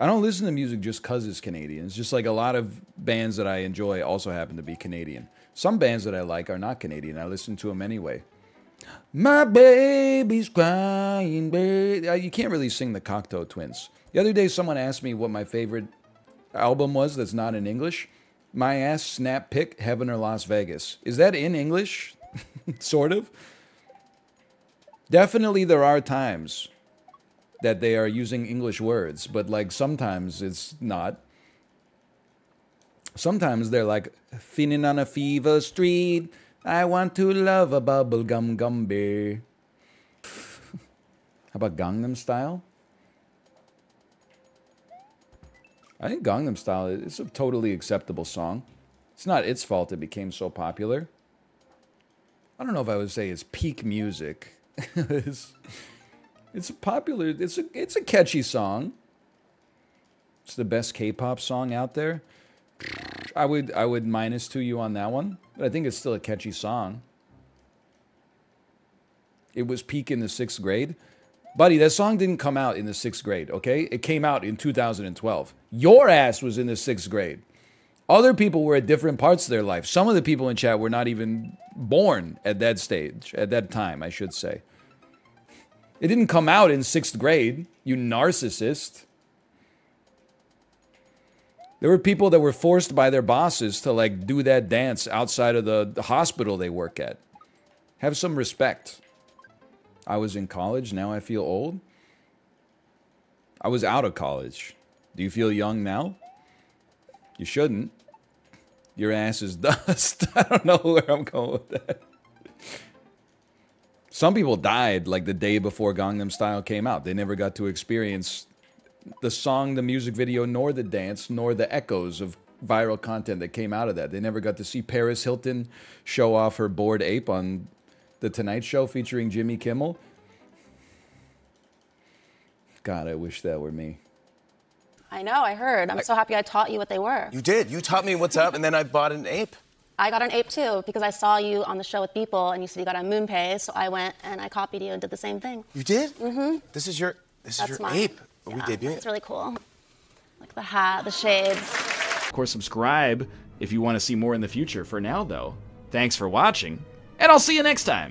I don't listen to music just because it's Canadian. It's just like a lot of bands that I enjoy also happen to be Canadian. Some bands that I like are not Canadian. I listen to them anyway. My baby's crying, baby. Uh, You can't really sing the Cocteau Twins. The other day, someone asked me what my favorite album was that's not in English. My ass snap pick, Heaven or Las Vegas. Is that in English? sort of. Definitely, there are times that they are using English words, but like sometimes it's not. Sometimes they're like, feeling on a fever street. I want to love a bubblegum gumby. How about Gangnam Style? I think Gangnam Style is a totally acceptable song. It's not its fault it became so popular. I don't know if I would say it's peak music. it's, a popular. It's a it's a catchy song. It's the best K-pop song out there. I would I would minus to you on that one, but I think it's still a catchy song. It was peak in the sixth grade. Buddy, that song didn't come out in the sixth grade, okay? It came out in 2012. Your ass was in the sixth grade. Other people were at different parts of their life. Some of the people in chat were not even born at that stage, at that time, I should say. It didn't come out in sixth grade, you narcissist. There were people that were forced by their bosses to like do that dance outside of the, the hospital they work at. Have some respect. I was in college, now I feel old. I was out of college. Do you feel young now? You shouldn't. Your ass is dust. I don't know where I'm going with that. Some people died like the day before Gangnam Style came out. They never got to experience the song, the music video, nor the dance, nor the echoes of viral content that came out of that. They never got to see Paris Hilton show off her bored ape on the Tonight Show featuring Jimmy Kimmel. God, I wish that were me. I know, I heard. I'm so happy I taught you what they were. You did. You taught me what's up, and then I bought an ape. I got an ape too because I saw you on the show with people and you said you got a MoonPay, so I went and I copied you and did the same thing. You did? Mm-hmm. This is your this That's is your mine. ape. Are we Yeah, debuting It's really cool. Like the hat, the shades. Of course, subscribe if you want to see more in the future. For now, though, thanks for watching, and I'll see you next time.